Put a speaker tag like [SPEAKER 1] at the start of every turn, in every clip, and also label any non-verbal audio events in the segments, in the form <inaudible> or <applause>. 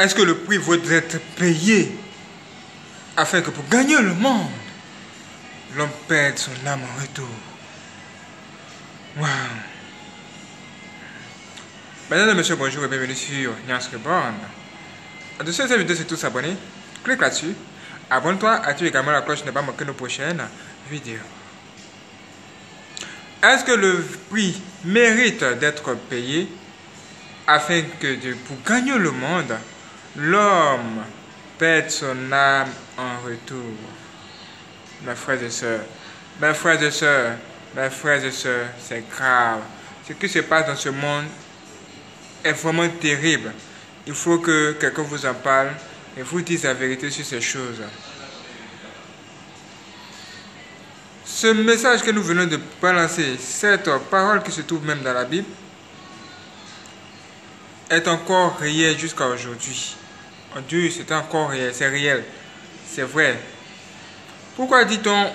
[SPEAKER 1] Est-ce que le prix vaut être payé afin que pour gagner le monde, l'homme perde son âme en retour? Wow Mesdames et messieurs, bonjour et bienvenue sur Nyans Reborn. De cette vidéo, c'est tout s'abonner. Clique là-dessus. Abonne-toi, active également la cloche pour ne pas manquer nos prochaines vidéos? Est-ce que le prix mérite d'être payé afin que pour gagner le monde, l'homme perde son âme en retour. Mes frères et sœurs, mes frères et sœurs, mes frères et sœurs, c'est grave. Ce qui se passe dans ce monde est vraiment terrible. Il faut que quelqu'un vous en parle et vous dise la vérité sur ces choses. Ce message que nous venons de balancer, cette parole qui se trouve même dans la Bible, est encore réel jusqu'à aujourd'hui. En Dieu, c'est encore réel, c'est réel, c'est vrai. Pourquoi dit-on,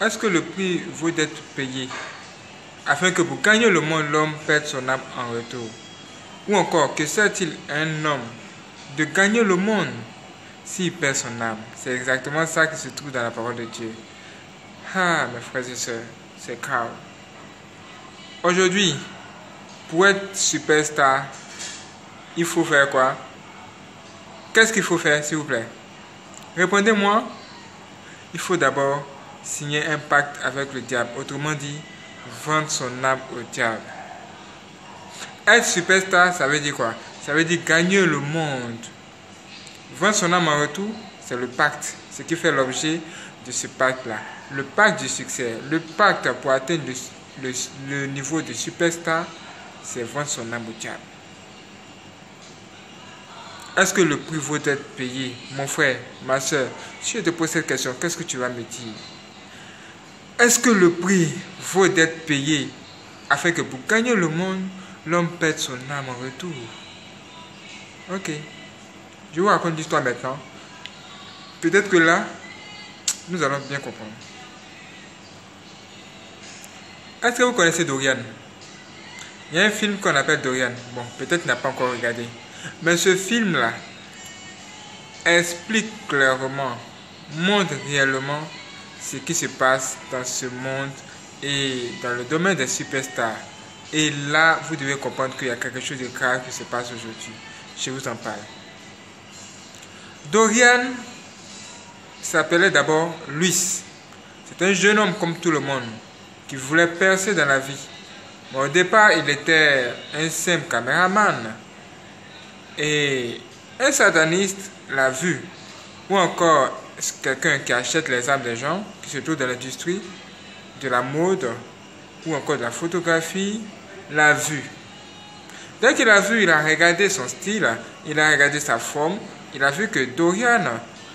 [SPEAKER 1] est-ce que le prix vaut d'être payé? Afin que pour gagner le monde, l'homme perde son âme en retour Ou encore, que sert-il un homme de gagner le monde s'il perd son âme? C'est exactement ça qui se trouve dans la parole de Dieu. Ah, mes frères et sœurs, c'est grave. Aujourd'hui, pour être superstar, il faut faire quoi? Qu'est-ce qu'il faut faire, s'il vous plaît? Répondez-moi. Il faut d'abord signer un pacte avec le diable. Autrement dit, vendre son âme au diable. Être superstar, ça veut dire quoi? Ça veut dire gagner le monde. Vendre son âme en retour, c'est le pacte. Ce qui fait l'objet de ce pacte-là. Le pacte du succès. Le pacte pour atteindre le, le niveau de superstar, c'est vendre son âme au diable. Est-ce que le prix vaut être payé Mon frère, ma soeur, si je te pose cette question, qu'est-ce que tu vas me dire? Est-ce que le prix vaut d'être payé afin que pour gagner le monde, l'homme perde son âme en retour? Ok. Je vous raconte l'histoire maintenant. Peut-être que là, nous allons bien comprendre. Est-ce que vous connaissez Dorian? Il y a un film qu'on appelle Dorian. Bon, peut-être n'a pas encore regardé. Mais ce film-là explique clairement, montre réellement ce qui se passe dans ce monde et dans le domaine des superstars. Et là, vous devez comprendre qu'il y a quelque chose de grave qui se passe aujourd'hui. Je vous en parle. Dorian s'appelait d'abord Luis. C'est un jeune homme comme tout le monde qui voulait percer dans la vie. Mais au départ, il était un simple caméraman et un sataniste l'a vu, ou encore quelqu'un qui achète les âmes des gens, qui se trouve dans l'industrie de la mode, ou encore de la photographie, l'a vu. Dès qu'il a vu, il a regardé son style, il a regardé sa forme, il a vu que Dorian,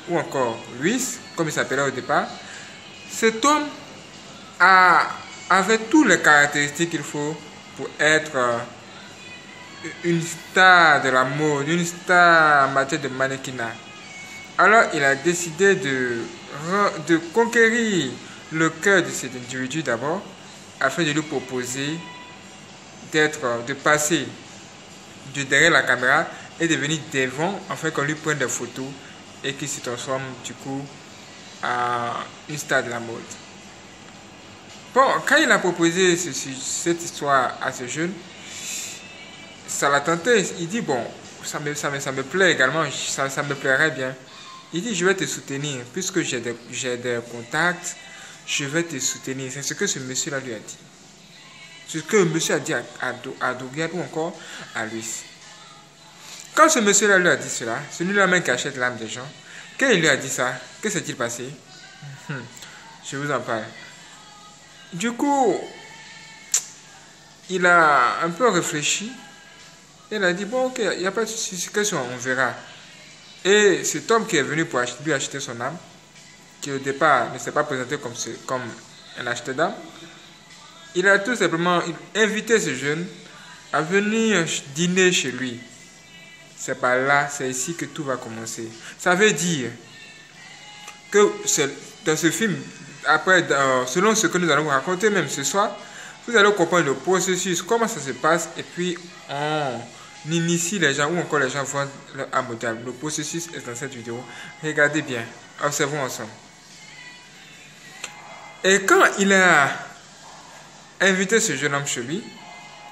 [SPEAKER 1] ou encore Luis, comme il s'appelait au départ, cet homme a, avait toutes les caractéristiques qu'il faut pour être une star de la mode, une star en matière de mannequinat. Alors il a décidé de, de conquérir le cœur de cet individu d'abord, afin de lui proposer d'être, de passer de derrière la caméra et de venir devant, afin qu'on lui prenne des photos et qu'il se transforme du coup en une star de la mode. Bon, quand il a proposé cette histoire à ce jeune, ça l'a tenté. Il dit, bon, ça me, ça me, ça me plaît également, ça, ça me plairait bien. Il dit, je vais te soutenir, puisque j'ai des, contacts, je vais te soutenir. C'est ce que ce monsieur-là lui a dit. C'est ce que le monsieur a dit à, à, ou encore à lui. Quand ce monsieur-là lui a dit cela, celui-là même qui achète l'âme des gens, quand il lui a dit ça, que s'est-il passé? Hum, Je vous en parle. Du coup, il a un peu réfléchi il a dit, bon, ok, il n'y a pas de question, on verra. Et cet homme qui est venu pour lui acheter son âme, qui au départ ne s'est pas présenté comme, comme un acheteur d'âme, il a tout simplement invité ce jeune à venir dîner chez lui. C'est par là, c'est ici que tout va commencer. Ça veut dire que dans ce film, après, selon ce que nous allons vous raconter même ce soir, vous allez comprendre le processus, comment ça se passe, et puis on n'initie les gens ou encore les gens vendent leur âme. Le processus est dans cette vidéo. Regardez bien, observons ensemble. Et quand il a invité ce jeune homme chez lui,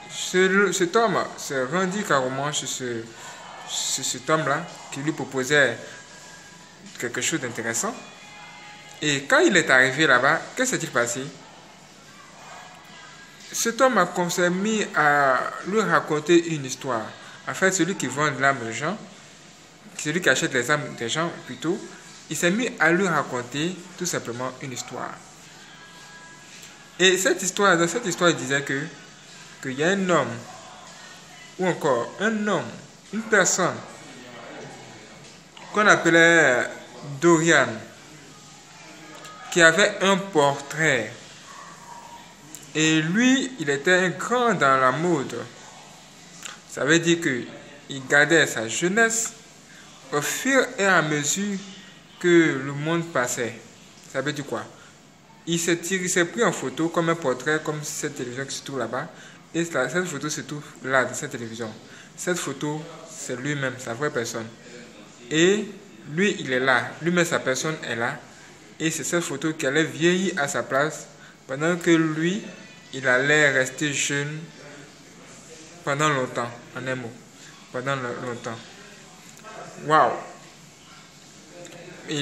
[SPEAKER 1] cet homme se rendit carrément chez ce, cet homme-là qui lui proposait quelque chose d'intéressant. Et quand il est arrivé là-bas, qu'est-ce qui s'est passé? Cet homme a mis à lui raconter une histoire. En fait, celui qui vend l'âme des gens, celui qui achète les âmes des gens plutôt, il s'est mis à lui raconter tout simplement une histoire. Et cette histoire, dans cette histoire, il disait que qu'il y a un homme, ou encore un homme, une personne qu'on appelait Dorian, qui avait un portrait. Et lui, il était un grand dans la mode. Ça veut dire qu'il gardait sa jeunesse au fur et à mesure que le monde passait. Ça veut dire quoi? Il s'est pris en photo comme un portrait, comme cette télévision qui se trouve là-bas. Et cette photo se trouve là, dans cette télévision. Cette photo, c'est lui-même, sa vraie personne. Et lui, il est là. Lui-même, sa personne est là. Et c'est cette photo qui allait vieillir à sa place, pendant que lui, il allait rester jeune pendant longtemps, en un mot. Pendant longtemps. Waouh!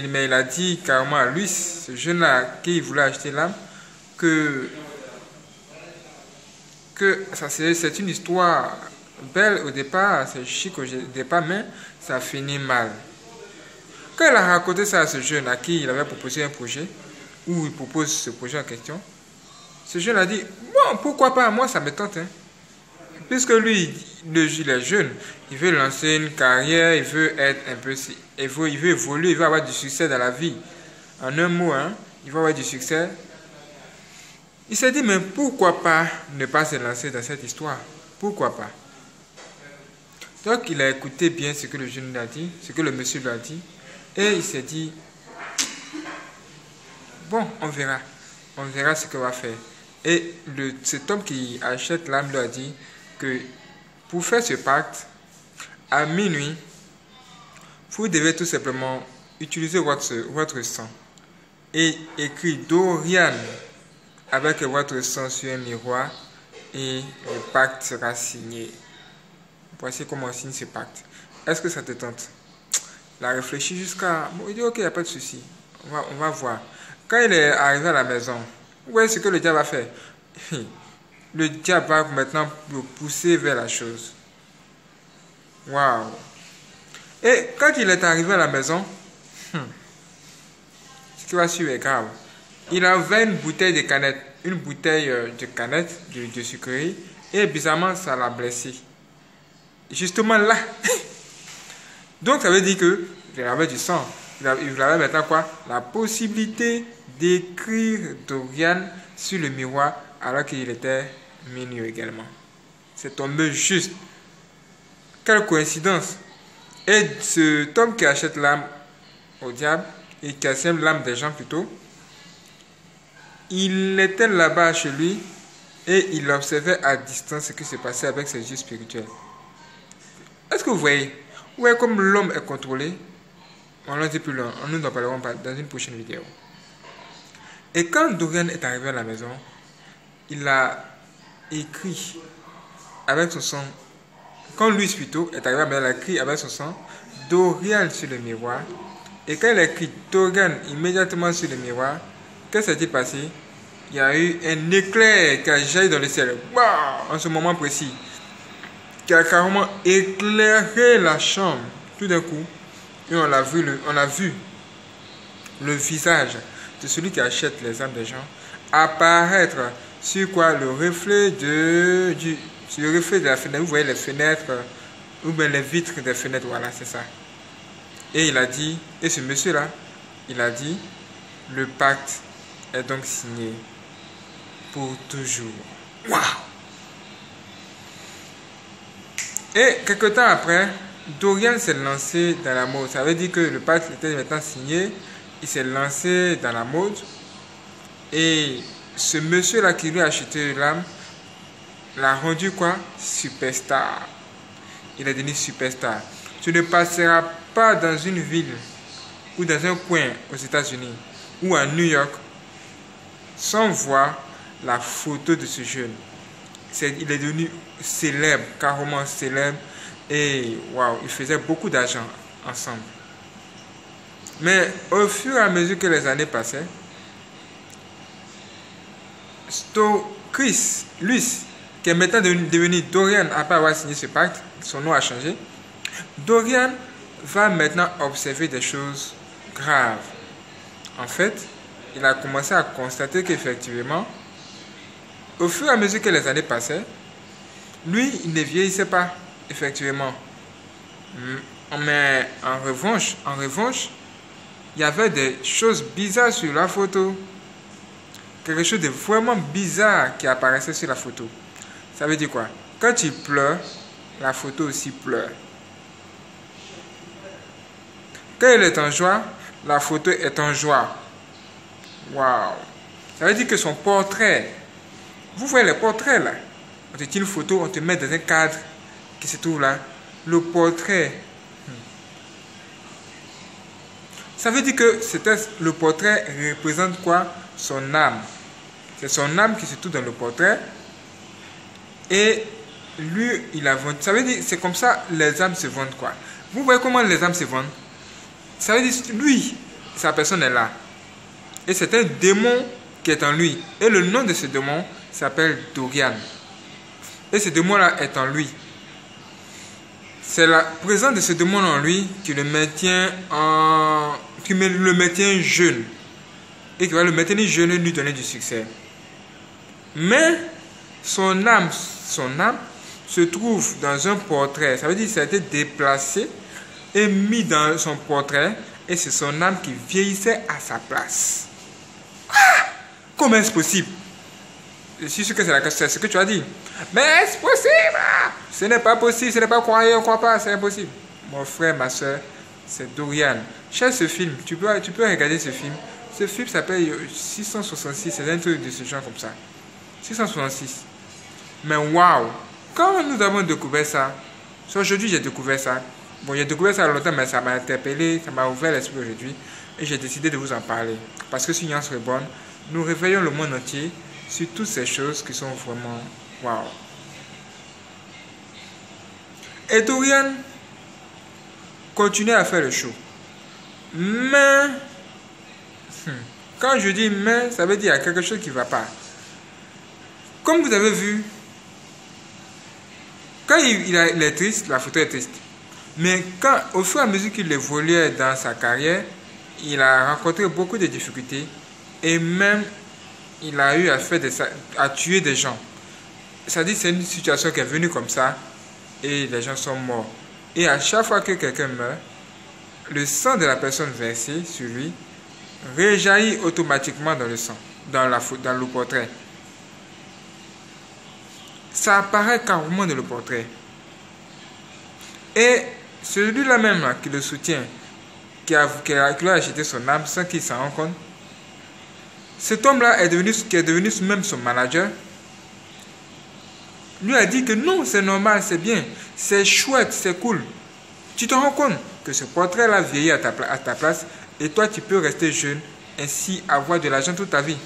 [SPEAKER 1] mais il a dit carrément à lui, ce jeune-là qui voulait acheter l'âme, que, c'est une histoire belle au départ, c'est chic au départ, mais ça finit mal. Quand il a raconté ça à ce jeune à qui il avait proposé un projet, ou il propose ce projet en question, ce jeune a dit, bon, pourquoi pas, moi ça me tente. Hein. Puisque lui, il est jeune, il veut lancer une carrière, il veut être un peu, il veut, il évoluer, il veut avoir du succès dans la vie. En un mot, hein, il veut avoir du succès. Il s'est dit, mais pourquoi pas ne pas se lancer dans cette histoire? Pourquoi pas? Donc il a écouté bien ce que le jeune lui a dit, ce que le monsieur lui a dit. Et il s'est dit, bon, on verra. On verra ce qu'on va faire. Et le, cet homme qui achète l'âme lui a dit que pour faire ce pacte, à minuit, vous devez tout simplement utiliser votre, votre sang et écrire Dorian avec votre sang sur un miroir et le pacte sera signé. Voici comment on signe ce pacte. Est-ce que ça te tente? Il a réfléchi jusqu'à... Il dit, ok, il n'y a pas de souci. On va, on va voir. Quand il est arrivé à la maison, où est-ce que le diable a fait <laughs> Le diable va maintenant le pousser vers la chose. Waouh Et quand il est arrivé à la maison, hmm, ce qui va suivre est grave. Il avait une bouteille de canette, une bouteille euh, de canette de, sucrerie, et bizarrement, ça l'a blessé. Justement là, <laughs> Donc ça veut dire qu'il avait du sang. Il avait maintenant quoi? La possibilité d'écrire Dorian sur le miroir alors qu'il était minuit également. C'est tombé juste. Quelle coïncidence. Et ce homme qui achète l'âme au diable et qui achète l'âme des gens plutôt, il était là-bas chez lui et il observait à distance ce qui se passait avec ses yeux spirituels. Est-ce que vous voyez? Ouais, comme l'homme est contrôlé, on en dit plus loin, nous en parlerons dans une prochaine vidéo. Et quand Dorian est arrivé à la maison, il a écrit avec son sang, quand Louis plutôt est arrivé à la maison, il a écrit avec son sang Dorian sur le miroir. Et quand il a écrit Dorian immédiatement sur le miroir, qu'est-ce qui s'est passé? Il y a eu un éclair qui a jailli dans le ciel. en ce moment précis qui a carrément éclairé la chambre tout d'un coup. Et on a vu le, on a vu le visage de celui qui achète les âmes des gens apparaître sur quoi? Le reflet de, reflet de la fenêtre. Vous voyez les fenêtres ou bien les vitres des fenêtres. Voilà, c'est ça. Et il a dit, et ce monsieur-là, il a dit, le pacte est donc signé pour toujours. Waouh Et quelque temps après, Dorian s'est lancé dans la mode. Ça veut dire que le pacte était maintenant signé. Il s'est lancé dans la mode. Et ce monsieur-là qui lui a acheté l'âme l'a rendu quoi? Superstar. il est devenu superstar. Tu ne passeras pas dans une ville ou dans un coin aux États-Unis ou à New York sans voir la photo de ce jeune. il est devenu célèbre, carrément célèbre. Et waouh, il faisait beaucoup d'argent ensemble. Mais au fur et à mesure que les années passaient, Sto Chris, Luis, qui est maintenant devenu Dorian après avoir signé ce pacte, son nom a changé. Dorian va maintenant observer des choses graves. En fait, il a commencé à constater qu'effectivement, au fur et à mesure que les années passaient, lui, il ne vieillissait pas, effectivement. Mais en revanche, en revanche, il y avait des choses bizarres sur la photo. Quelque chose de vraiment bizarre qui apparaissait sur la photo. Ça veut dire quoi? Quand tu pleures, la photo aussi pleure. Quand il est en joie, la photo est en joie. Waouh Ça veut dire que son portrait, vous voyez les portraits là? On te tire une photo, on te met dans un cadre qui se trouve là. Le portrait. Ça veut dire que le portrait représente quoi? Son âme. C'est son âme qui se trouve dans le portrait. Et lui, il a vendu. Ça veut dire, c'est comme ça, les âmes se vendent quoi? Vous voyez comment les âmes se vendent? Ça veut dire, lui, sa personne est là. Et c'est un démon qui est en lui. Et le nom de ce démon s'appelle Dorian. Et ce démon-là est en lui. C'est la présence de ce démon en lui qui le maintient en, le maintient jeune et qui va le maintenir jeune et lui donner du succès. Mais son âme, son âme se trouve dans un portrait. Ça veut dire qu'il a été déplacé et mis dans son portrait et c'est son âme qui vieillissait à sa place. Ah! Comment est-ce possible? Je suis que c'est ce que tu as dit. Mais est-ce possible? Ce n'est pas possible, ce n'est pas croyant, on ne croit pas, c'est impossible. Mon frère, ma soeur, c'est Dorian. Cherche ce film, tu peux, tu peux regarder ce film. Ce film s'appelle 666, c'est un truc de ce genre comme ça. 666. Mais waouh Quand nous avons découvert ça, aujourd'hui j'ai découvert ça. Bon, j'ai découvert ça longtemps, mais ça m'a interpellé, ça m'a ouvert l'esprit aujourd'hui. Et j'ai décidé de vous en parler. Parce que Science Reborn, nous réveillons le monde entier sur toutes ces choses qui sont vraiment waouh. Et Dorian continue à faire le show. Mais, hmm, quand je dis mais, ça veut dire qu'il y a quelque chose qui ne va pas. Comme vous avez vu, quand il, est triste, la photo est triste. Mais quand, au fur et à mesure qu'il évoluait dans sa carrière, il a rencontré beaucoup de difficultés et même il a eu à, faire à tuer des gens. C'est-à-dire c'est une situation qui est venue comme ça et les gens sont morts. Et à chaque fois que quelqu'un meurt, le sang de la personne versée sur lui réjaillit automatiquement dans le sang, dans, le portrait ça apparaît carrément dans le portrait. Et celui-là même qui le soutient, qui a, qui, a, acheté son âme sans qu'il s'en rende compte, cet homme-là est devenu, qui est devenu même son manager, lui a dit que non, c'est normal, c'est bien, c'est chouette, c'est cool. Tu te rends compte que ce portrait-là vieillit à ta, à ta place et toi tu peux rester jeune, ainsi avoir de l'argent toute ta vie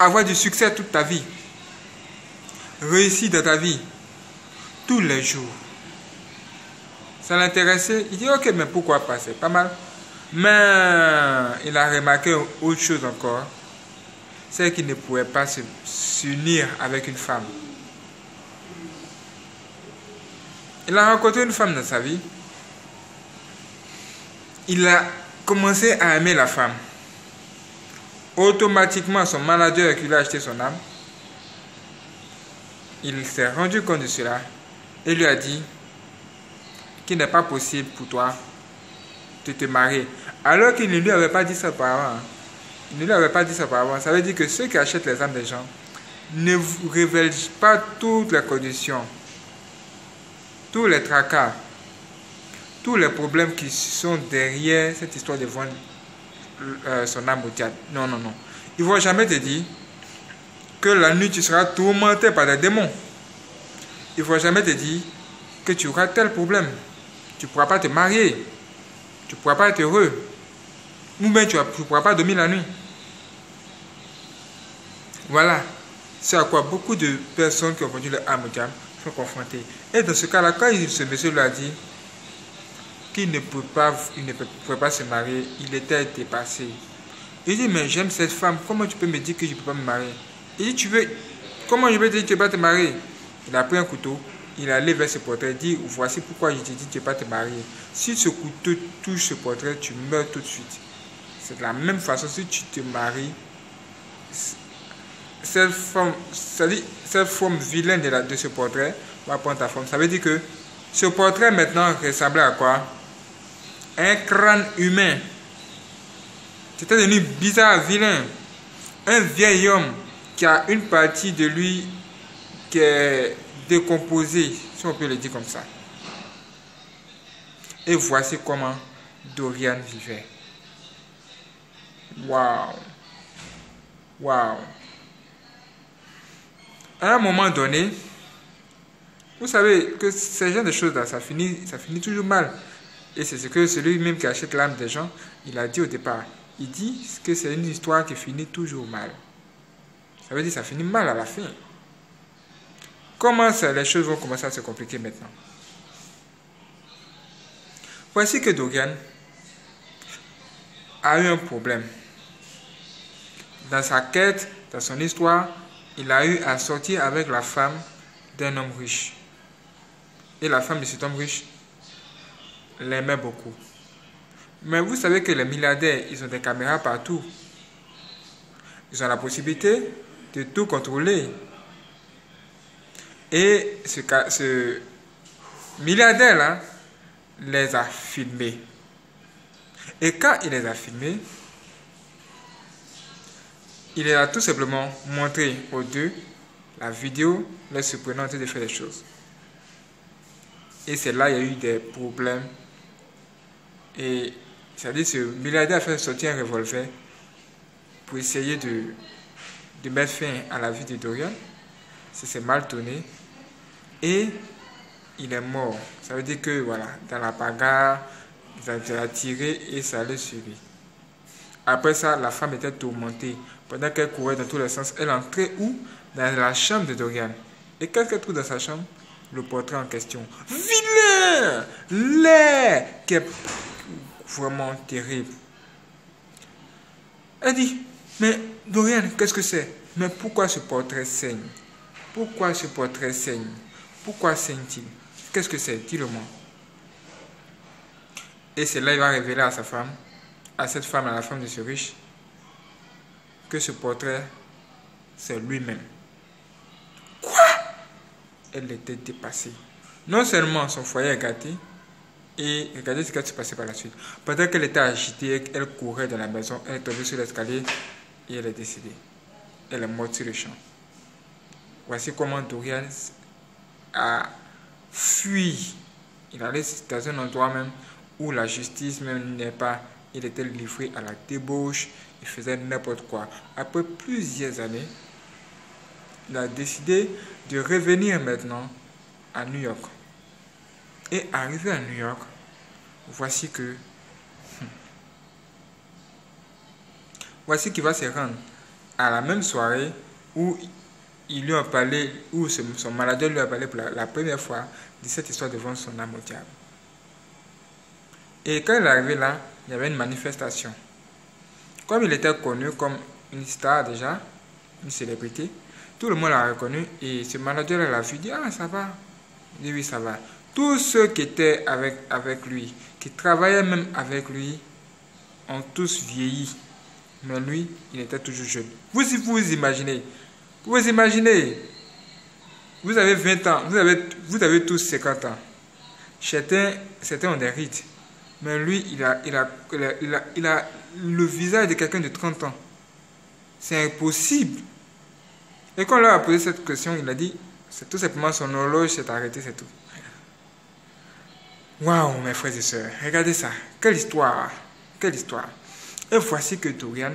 [SPEAKER 1] avoir du succès toute ta vie, réussir dans ta vie, tous les jours. Ça l'intéressait. Il dit, ok, mais pourquoi pas, c'est pas mal. Mais il a remarqué autre chose encore, c'est qu'il ne pouvait pas s'unir avec une femme. Il a rencontré une femme dans sa vie. Il a commencé à aimer la femme automatiquement son manager qui lui a acheté son âme, il s'est rendu compte de cela et lui a dit qu'il n'est pas possible pour toi de te marier. Alors qu'il ne lui avait pas dit ça auparavant. Hein. Il ne lui avait pas dit ça auparavant. Ça veut dire que ceux qui achètent les âmes des gens ne révèlent pas toutes les conditions, tous les tracas, tous les problèmes qui sont derrière cette histoire de vendre euh, son âme au diable. Non, non, non. Il ne va jamais te dire que la nuit tu seras tourmenté par des démons. il ne faut jamais te dire que tu auras tel problème. Tu ne pourras pas te marier. Tu ne pourras pas être heureux. Ou bien tu ne pourras pas dormir la nuit. Voilà. C'est à quoi beaucoup de personnes qui ont vendu le âme sont confrontées. Et dans ce cas-là, quand ce monsieur lui a dit qu'il ne peut pas, pouvait pas se marier, il était dépassé. Il dit, mais j'aime cette femme, comment tu peux me dire que je ne peux pas me marier? Il dit, tu veux, comment je vais te dire que tu ne peux pas te marier? Il a pris un couteau, il allé vers ce portrait, il dit, voici pourquoi je te dis tu ne pas te marier. Si ce couteau touche ce portrait, tu meurs tout de suite. C'est de la même façon, si tu te maries, cette forme, cette forme vilaine de, de ce portrait va prendre ta forme. Ça veut dire que ce portrait maintenant ressemblait à quoi? Un crâne humain. C'était devenu bizarre, vilain. Un vieil homme qui a une partie de lui qui est décomposée, si on peut le dire comme ça. Et voici comment Dorian vivait. Waouh! Waouh! À un moment donné, vous savez que ces genre de choses-là, ça finit, ça finit toujours mal. Et c'est ce que celui-même qui achète l'âme des gens, il a dit au départ. Il dit que c'est une histoire qui finit toujours mal. Ça veut dire que ça finit mal à la fin. Comment ça, les choses vont commencer à se compliquer maintenant? Voici que Dorian a eu un problème. Dans sa quête, dans son histoire, il a eu à sortir avec la femme d'un homme riche. Et la femme de cet homme riche l'aimait beaucoup. Mais vous savez que les milliardaires, ils ont des caméras partout. Ils ont la possibilité de tout contrôler. Et ce, ce milliardaire-là les a filmés. Et quand il les a filmés, il a tout simplement montré aux deux la vidéo les surprenant de faire des choses. Et c'est là qu'il y a eu des problèmes. Et dit ce milliardaire a fait sortir un revolver pour essayer de, de mettre fin à la vie de Dorian. Ça s'est mal tourné. Et il est mort. Ça veut dire que, voilà, dans la bagarre, il a tiré et ça allait suivi. Après ça, la femme était tourmentée. Pendant qu'elle courait dans tous les sens, elle entrait où? Dans la chambre de Dorian. Et qu'est-ce qu'elle trouve dans sa chambre? Le portrait en question. Vilain Laid Qui est vraiment terrible. Elle dit, mais Dorian, qu'est-ce que c'est? Mais pourquoi ce portrait saigne? Pourquoi ce portrait saigne? Pourquoi saigne-t-il? Qu'est-ce que c'est? Dis-le-moi. Et c'est là qu'il va révéler à sa femme à cette femme, à la femme de ce riche, que ce portrait, c'est lui-même. Quoi? Elle était dépassée. Non seulement son foyer est gâté, et regardez ce qui s'est passé par la suite. Pendant qu'elle était agitée, elle courait dans la maison, elle est tombée sur l'escalier et elle est décédée. Elle est morte sur le champ. Voici comment Dorian a fui. Il allait dans un endroit même où la justice même n'est pas il était livré à la débauche, il faisait n'importe quoi. Après plusieurs années, il a décidé de revenir maintenant à New York. Et arrivé à New York, voici que... <laughs> Voici qu'il va se rendre à la même soirée où il lui a parlé, où son malade lui a parlé pour la, première fois de cette histoire devant son âme au diable. Et quand il est arrivé là, il y avait une manifestation. Comme il était connu comme une star déjà, une célébrité, tout le monde l'a reconnu et ce manager l'a vu, dit Ah, ça va. Il dit Oui, ça va. Tous ceux qui étaient avec, avec lui, qui travaillaient même avec lui, ont tous vieilli. Mais lui, il était toujours jeune. Vous, vous imaginez, vous imaginez, vous avez 20 ans, vous avez, vous avez tous 50 ans. Certains, certains ont des rites. Mais lui, il a, il a, il a, il a, le visage de quelqu'un de 30 ans. C'est impossible. Et quand on leur a posé cette question, il a dit, c'est tout simplement son horloge s'est arrêtée, c'est tout. Waouh, mes frères et sœurs, regardez ça. Quelle histoire. Quelle histoire. Et voici que Dorian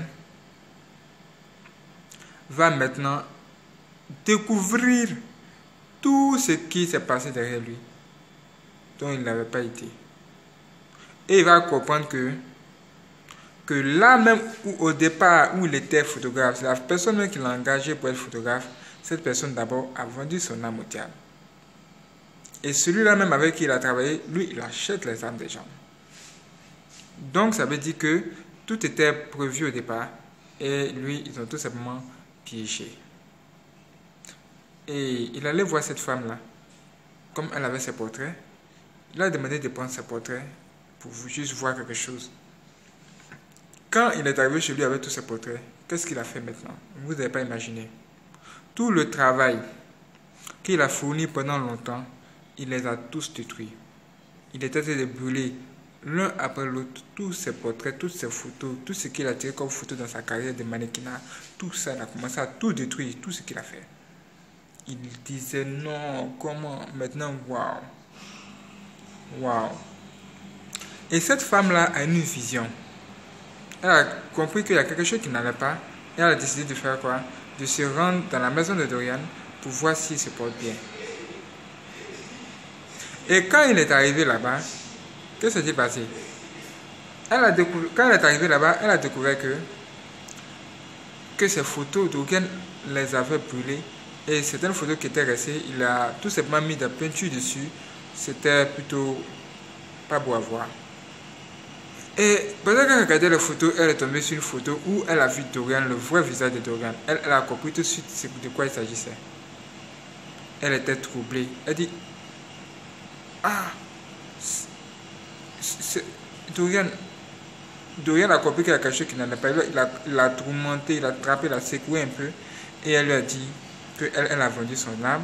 [SPEAKER 1] va maintenant découvrir tout ce qui s'est passé derrière lui, dont il n'avait pas été. Et il va comprendre que, que là même où au départ où il était photographe, la personne qui l'a engagé pour être photographe, cette personne d'abord a vendu son âme au diable. Et celui-là même avec qui il a travaillé, lui, il achète les âmes des gens. Donc ça veut dire que tout était prévu au départ et lui, ils ont tout simplement piégé. Et il allait voir cette femme-là. Comme elle avait ses portraits, il a demandé de prendre ses portraits pour juste voir quelque chose. Quand il est arrivé chez lui avec tous ses portraits, qu'est-ce qu'il a fait maintenant? Vous n'avez pas imaginé. Tout le travail qu'il a fourni pendant longtemps, il les a tous détruits. Il était de brûler l'un après l'autre tous ses portraits, toutes ses photos, tout ce qu'il a tiré comme photo dans sa carrière de mannequinat, tout ça, il a commencé à tout détruire, tout ce qu'il a fait. Il disait non, comment? Maintenant, waouh, waouh. Et cette femme-là a une vision. Elle a compris qu'il y a quelque chose qui n'allait pas et elle a décidé de faire quoi? De se rendre dans la maison de Dorian pour voir s'il se porte bien. Et quand il est arrivé là-bas, qu'est-ce qui s'est passé? Elle a Quand elle est arrivée là-bas, elle a découvert que, que ces photos, Dorian les avait brûlées. Et c'était une photo qui était restée. Il a tout simplement mis de la peinture dessus. C'était plutôt pas beau à voir. Et pendant qu'elle regardait la photo, elle est tombée sur une photo où elle a vu Dorian, le vrai visage de Dorian. Elle, a compris tout de suite de quoi il s'agissait. Elle était troublée. Elle dit ah, Dorian, Dorian a compris qu'il y a quelque chose qui n'allait pas. Il l'a tourmenté, il a attrapé, il a secoué un peu. Et elle lui a dit qu'elle elle a vendu son âme.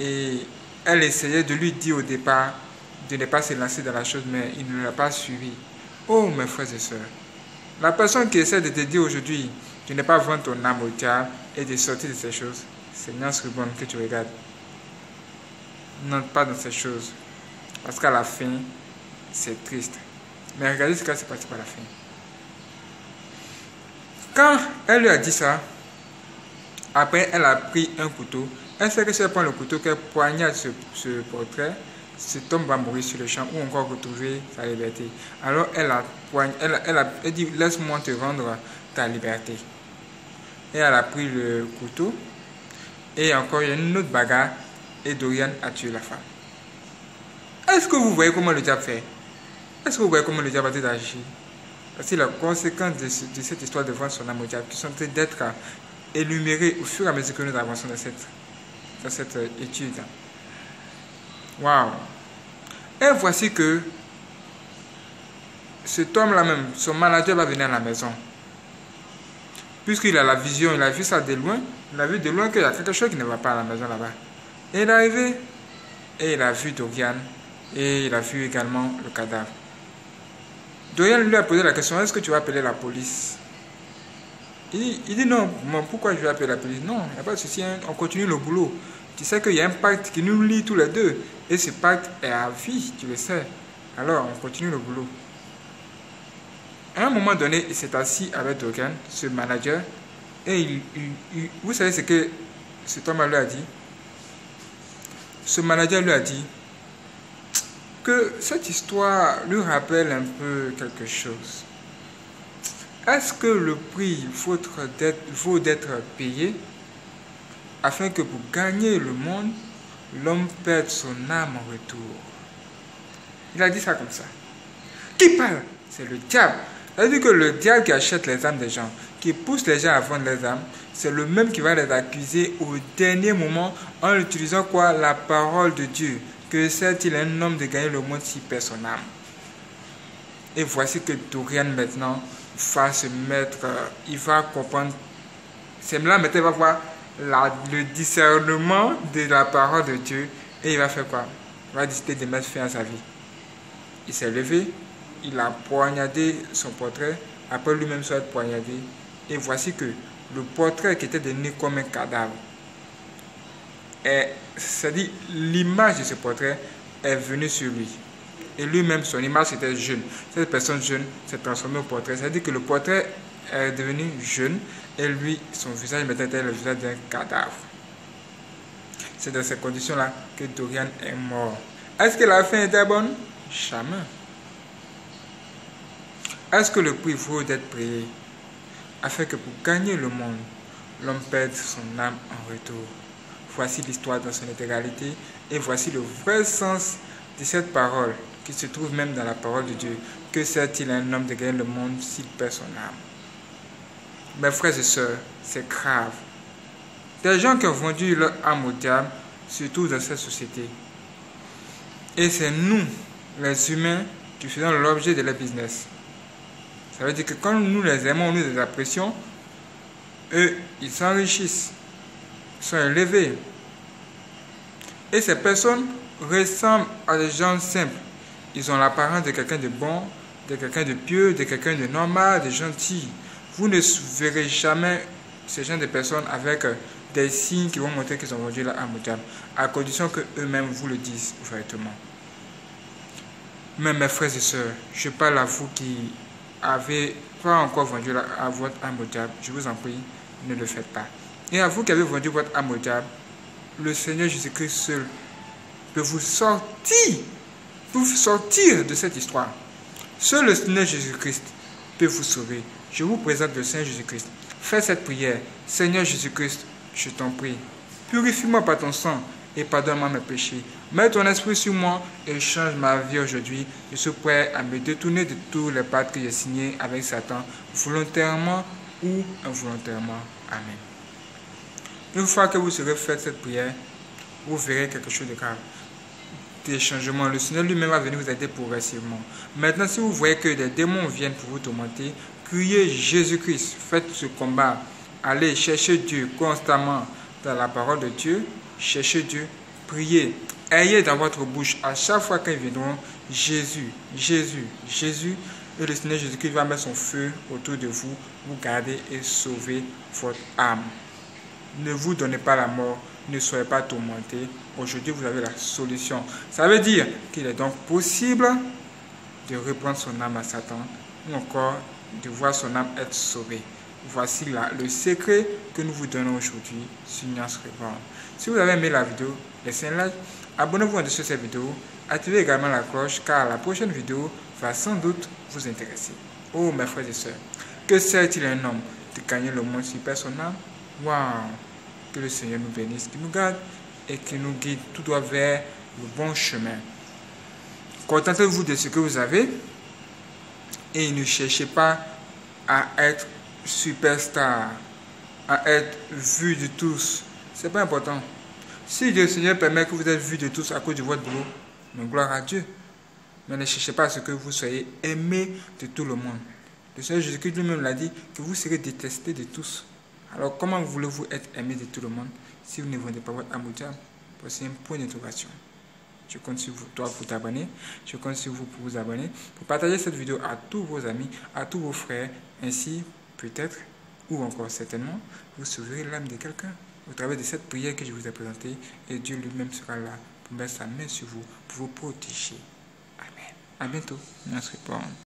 [SPEAKER 1] Et elle essayait de lui dire au départ de ne pas se lancer dans la chose, mais il ne l'a pas suivi. Oh, mes frères et sœurs, la personne qui essaie de te dire aujourd'hui de ne pas vendre ton âme au diable et de sortir de ces choses, c'est Nance Rubon que tu regardes. Non, pas dans ces choses. Parce qu'à la fin, c'est triste. Mais regardez ce qui s'est passé par la fin. Quand elle lui a dit ça, après elle a pris un couteau. Elle sait que si elle prend le couteau, qu'elle poignarde ce, portrait, cet homme va mourir sur le champ ou encore retrouver sa liberté. Alors elle a, elle, elle dit Laisse-moi te rendre ta liberté. Et elle a pris le couteau. Et encore, il y a une autre bagarre. Et Dorian a tué la femme. Est-ce que vous voyez comment le diable fait? Est-ce que vous voyez comment le diable a Parce que la conséquence de, cette histoire de vendre son âme au diable, qui sont d'être énumérées au fur et à mesure que nous avançons dans cette, dans cette étude. Waouh Et voici que cet homme-là même, son manager va venir à la maison. Puisqu'il a la vision, il a vu ça de loin, il a vu de loin qu'il y a quelque chose qui ne va pas à la maison là-bas. Et il est arrivé et il a vu Dorian et il a vu également le cadavre. Dorian lui a posé la question, est-ce que tu vas appeler la police? Il dit, non, pourquoi je vais appeler la police? Non, il n'y a pas de souci, hein. on continue le boulot. Tu sais qu'il y a un pacte qui nous lie tous les deux. Et ce pacte est à vie, tu le sais. Alors, on continue le boulot. À un moment donné, il s'est assis avec Dorian, ce manager, et il, vous savez ce que cet homme lui a dit? Ce manager lui a dit, que cette histoire lui rappelle un peu quelque chose. Est-ce que le prix vaut d'être payé afin que pour gagner le monde, l'homme perde son âme en retour? Il a dit ça comme ça. Qui parle? C'est le diable. Il a dit que le diable qui achète les âmes des gens, qui pousse les gens à vendre les âmes, c'est le même qui va les accuser au dernier moment en utilisant quoi? La parole de Dieu. Que sert-il un homme de gagner le monde si perd son âme? Et voici que Dorian maintenant va se mettre, il va comprendre. C'est là maintenant il va voir le discernement de la parole de Dieu et il va faire quoi? Il va décider de mettre fin à sa vie. Il s'est levé, il a poignardé son portrait, après lui-même soit poignardé. Et voici que le portrait qui était donné comme un cadavre c'est-à-dire l'image de ce portrait est venue sur lui. Et lui-même, son image était jeune. Cette personne jeune s'est transformée au portrait. C'est-à-dire que le portrait est devenu jeune et lui, son visage maintenant était le visage d'un cadavre. C'est dans ces conditions-là que Dorian est mort. Est-ce que la fin était bonne? Jamais. Est-ce que le prix vaut d'être prié? Afin que pour gagner le monde, l'homme perde son âme en retour Voici l'histoire dans son intégralité et voici le vrai sens de cette parole qui se trouve même dans la parole de Dieu. Que sert-il à un homme de gagner le monde s'il perd son âme? Mes frères et sœurs, c'est grave. Des gens qui ont vendu leur âme au diable, surtout dans cette société. Et c'est nous, les humains, qui faisons l'objet de leur business. Ça veut dire que quand nous les aimons, nous les apprécions, eux, ils s'enrichissent, sont élevés. Et ces personnes ressemblent à des gens simples. Ils ont l'apparence de quelqu'un de bon, de quelqu'un de pieux, de quelqu'un de normal, de gentil. Vous ne verrez jamais ces gens de personnes avec euh, des signes qui vont montrer qu'ils ont vendu la âme à condition qu'eux-mêmes vous le disent ouvertement. Mais mes frères et sœurs, je parle à vous qui avez pas encore vendu la, à votre âme je vous en prie, ne le faites pas. Et à vous qui avez vendu votre âme le Seigneur Jésus-Christ seul peut vous sortir, vous sortir de cette histoire. Seul le Seigneur Jésus-Christ peut vous sauver. Je vous présente le Seigneur Jésus-Christ. Fais cette prière. Seigneur Jésus-Christ, je t'en prie. Purifie-moi par ton sang et pardonne-moi mes péchés. Mets ton esprit sur moi et change ma vie aujourd'hui. Je suis prêt à me détourner de tous les pactes que j'ai signés avec Satan, volontairement ou involontairement. Amen. Une fois que vous serez fait cette prière, vous verrez quelque chose de grave. Des changements. Le Seigneur lui-même va venir vous aider progressivement. Maintenant, si vous voyez que des démons viennent pour vous tourmenter, criez Jésus-Christ. Faites ce combat. Allez chercher Dieu constamment dans la parole de Dieu. Cherchez Dieu. Priez. Ayez dans votre bouche à chaque fois qu'ils viendront Jésus, Jésus, Jésus. Et le Seigneur Jésus-Christ va mettre son feu autour de vous, vous garder et sauver votre âme. Ne vous donnez pas la mort, ne soyez pas tourmentés. Aujourd'hui, vous avez la solution. Ça veut dire qu'il est donc possible de reprendre son âme à Satan ou encore de voir son âme être sauvée. Voici là le secret que nous vous donnons aujourd'hui sur Nuance Si vous avez aimé la vidéo, laissez un like, abonnez-vous à cette vidéo, activez également la cloche car la prochaine vidéo va sans doute vous intéresser. Oh mes frères et sœurs, que sert-il un homme de gagner le monde si personne Waouh Que le Seigneur nous bénisse, qu'il nous garde et qu'il nous guide tout droit vers le bon chemin. Contentez-vous de ce que vous avez et ne cherchez pas à être superstar, à être vu de tous. C'est pas important. Si le Seigneur permet que vous êtes vu de tous à cause de votre boulot, mais gloire à Dieu. Mais ne cherchez pas à ce que vous soyez aimé de tout le monde. Le Seigneur Jésus-Christ lui-même l'a dit que vous serez détesté de tous. Alors comment voulez-vous être aimé de tout le monde? Si vous ne vendez pas votre amour C'est un point d'interrogation. Je compte sur vous, toi, pour t'abonner. Je compte sur vous pour vous abonner. Pour partager cette vidéo à tous vos amis, à tous vos frères. Ainsi, peut-être, ou encore certainement, vous sauverez l'âme de quelqu'un au travers de cette prière que je vous ai présentée. Et Dieu lui-même sera là pour mettre sa main sur vous, pour vous protéger. Amen. À bientôt. Merci.